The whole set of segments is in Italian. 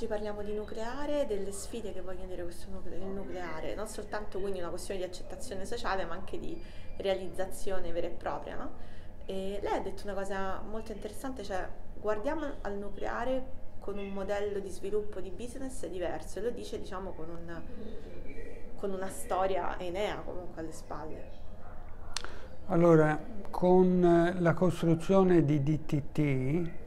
oggi parliamo di nucleare, delle sfide che vogliono dire questo nucle- il nucleare, non soltanto quindi una questione di accettazione sociale, ma anche di realizzazione vera e propria. No? E lei ha detto una cosa molto interessante, cioè guardiamo al nucleare con un modello di sviluppo di business diverso e lo dice diciamo con, un, con una storia Enea comunque alle spalle. Allora, con la costruzione di DTT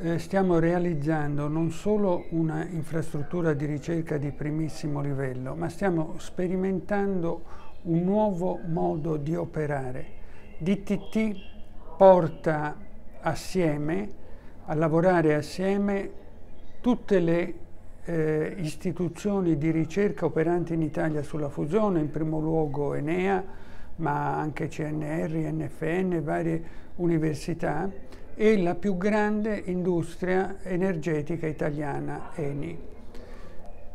eh, stiamo realizzando non solo una infrastruttura di ricerca di primissimo livello, ma stiamo sperimentando un nuovo modo di operare. DTT porta assieme, a lavorare assieme, tutte le eh, istituzioni di ricerca operanti in Italia sulla fusione, in primo luogo Enea, ma anche CNR, NFN, varie università e la più grande industria energetica italiana, Eni.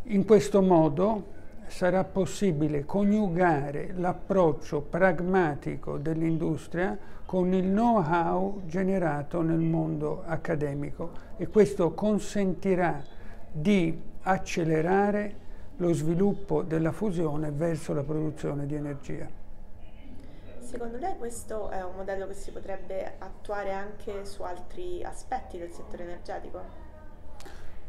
In questo modo sarà possibile coniugare l'approccio pragmatico dell'industria con il know-how generato nel mondo accademico e questo consentirà di accelerare lo sviluppo della fusione verso la produzione di energia. Secondo lei questo è un modello che si potrebbe attuare anche su altri aspetti del settore energetico?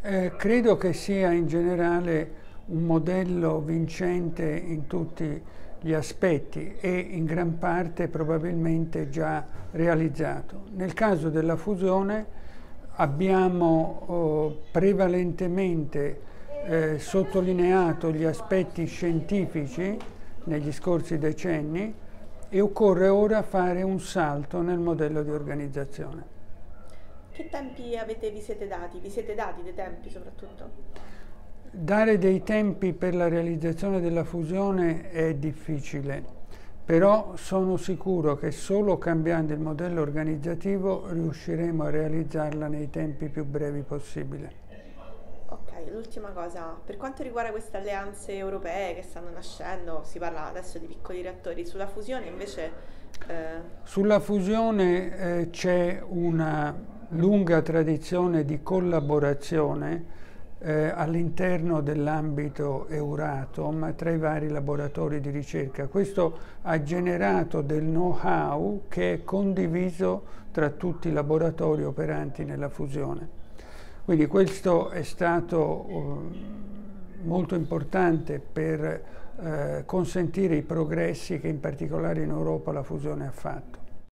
Eh, credo che sia in generale un modello vincente in tutti gli aspetti e in gran parte probabilmente già realizzato. Nel caso della fusione abbiamo oh, prevalentemente eh, sottolineato gli aspetti scientifici negli scorsi decenni e occorre ora fare un salto nel modello di organizzazione. Che tempi avete, vi siete dati? Vi siete dati dei tempi soprattutto? Dare dei tempi per la realizzazione della fusione è difficile, però sono sicuro che solo cambiando il modello organizzativo riusciremo a realizzarla nei tempi più brevi possibili l'ultima cosa, per quanto riguarda queste alleanze europee che stanno nascendo, si parla adesso di piccoli reattori, sulla fusione invece... Eh... Sulla fusione eh, c'è una lunga tradizione di collaborazione eh, all'interno dell'ambito Euratom tra i vari laboratori di ricerca. Questo ha generato del know-how che è condiviso tra tutti i laboratori operanti nella fusione. Quindi questo è stato uh, molto importante per uh, consentire i progressi che in particolare in Europa la fusione ha fatto.